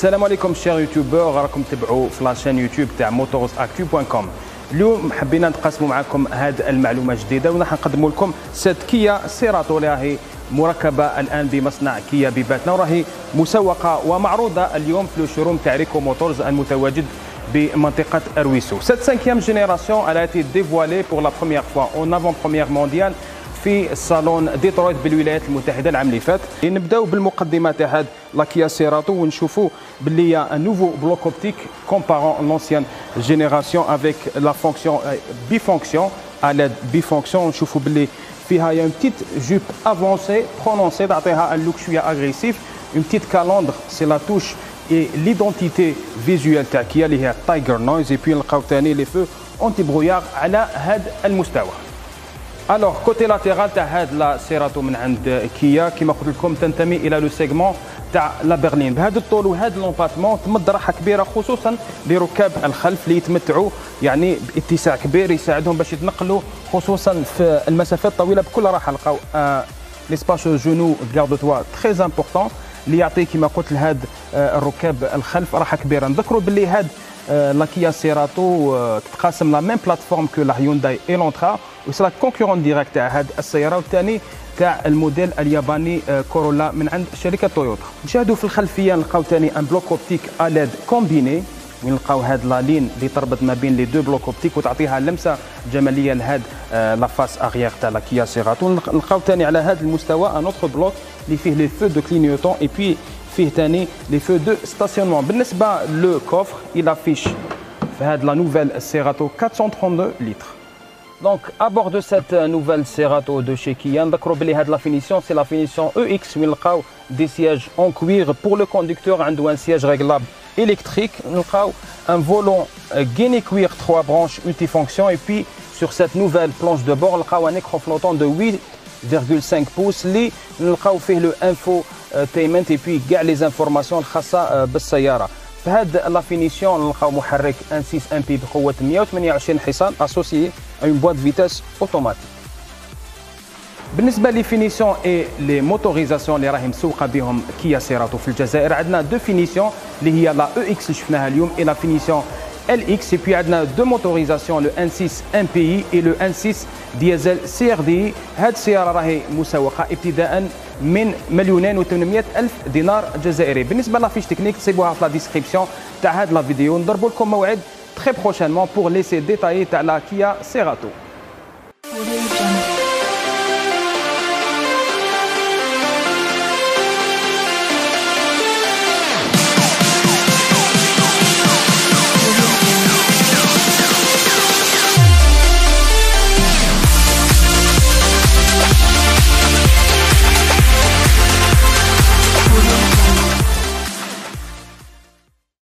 السلام عليكم chers youtubeurs. راكم تبعوا في la chaîne YouTube تاع Motors Actu point com. اليوم حبينا نتقاسموا معكم هذه المعلومة الجديدة وراح نقدموا لكم cette Kia Cerato اللي راهي مركبه الآن بمصنع كيا بباتنا. وراهي مسوقة ومعروضة اليوم في ال showroom تاع Rico Motors المتواجد à Ruisseau cette cinquième génération elle a été dévoilée pour la première fois en avant-première mondiale في صالون ديترويت بالولايات المتحدة العام اللي فات. نبدأو بالمقدمه تاع هاد la Kia Cerato ونشوفوا باللي un nouveau bloc optique comparant l'ancienne génération avec la fonction bifonction à LED bifonction نشوفوا باللي فيها y a une petite jupe avancée prononcée تعطيها un look شوية agressif une petite calandre c'est la touche et l'identité visuelle تاع كيا اللي هي Tiger Nose et puis نلقاو ثاني les feux antibrouillard على هذا المستوى. alors côté latéral تاع هاد la Cerato من عند كيا كما قلت لكم تنتمي إلى le segment تاع la berline بهذا الطول وهذا l'empattement تمد راحة كبيرة خصوصا لركاب الخلف اللي يتمتعوا. يعني باتساع كبير يساعدهم باش يتنقلوا خصوصا في المسافات الطويله بكل راحة لقاو آه l'espace genoux garde au toit très important اللي يعطي كما قلت لهاد آه الركاب الخلف. راحة كبيرة. نذكروا باللي هاد la Kia Cerato تتقاسم la même plateforme que la Hyundai et la concurrente directe تاع هاد السيارة والثاني تاع الموديل الياباني كورولا من عند شركة تويوتا نشاهدوا في الخلفية نلقاو ثاني un bloc optique à LED combiné. وين نلقاو هاد la ligne اللي تربط ما بين les deux blocs optiques وتعطيها لمسة جمالية لهاد la face arrière تاع la Kia Cerato نلقاو ثاني على هاد المستوى un autre bloc اللي فيه les feux de clignotants et puis فيه ثاني les feux de stationnement بالنسبة le coffre il affiche في هاد la nouvelle Cerato 432 لتر Donc, à bord de cette nouvelle Cerato de chez Kia, la finition, c'est la finition EX, des sièges en cuir pour le conducteur, un siège réglable électrique, un volant Guinea Cuir 3 branches multifonction, et puis sur cette nouvelle planche de bord, un écran flottant de 8,5 pouces, le infotainment, et puis les informations بالسيارة. في هذا لا فينيسيون نلقاو محرك ان 6 ام بي بقوه 128 حصان اسوسيي اون بواد فيتاس اوتوماتيك بالنسبة les finitions et les motorisations اللي راهي مسوقه بهم Kia Cerato في الجزائر عندنا deux finitions اللي هي la EX اللي شفناها اليوم et la finition LX et puis عندنا دو موتوريزاسيون لو ان 6 ام بي اي لو ان 6 ديزل سي ار دي هاد السيارة راهي مسوقة ابتداء من مليونين و800 ألف دينار جزائري. بالنسبة la fiche technique تصيبوها في la description تاع هاد la vidéo نضربوا لكم موعد très prochainement pour l'essai détaillé تاع la Kia Cerato